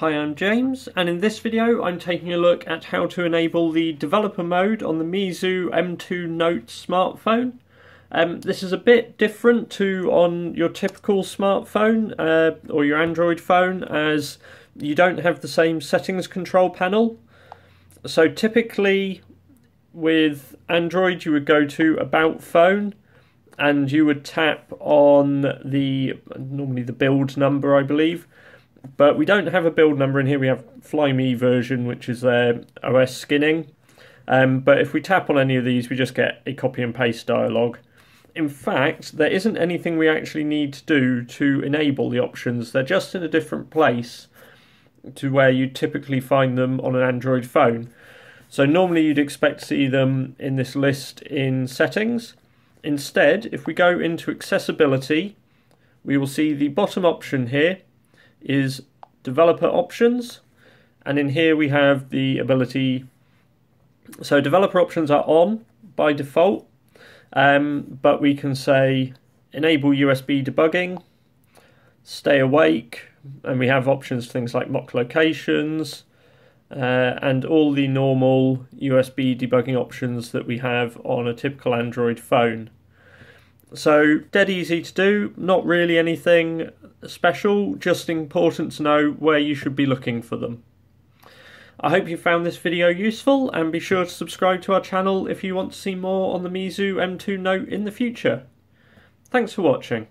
Hi, I'm James, and in this video I'm taking a look at how to enable the developer mode on the Meizu M2 Note smartphone. Um, this is a bit different to on your typical smartphone uh, or your Android phone as you don't have the same settings control panel. So typically with Android you would go to About Phone and you would tap on the normally the build number I believe but we don't have a build number in here. We have Flyme version, which is their OS skinning. Um, but if we tap on any of these, we just get a copy and paste dialog. In fact, there isn't anything we actually need to do to enable the options. They're just in a different place to where you typically find them on an Android phone. So normally you'd expect to see them in this list in settings. Instead, if we go into accessibility, we will see the bottom option here is developer options. And in here we have the ability, so developer options are on by default, um, but we can say enable USB debugging, stay awake, and we have options things like mock locations, uh, and all the normal USB debugging options that we have on a typical Android phone. So, dead easy to do, not really anything special, just important to know where you should be looking for them. I hope you found this video useful and be sure to subscribe to our channel if you want to see more on the Meizu M2 Note in the future. Thanks for watching.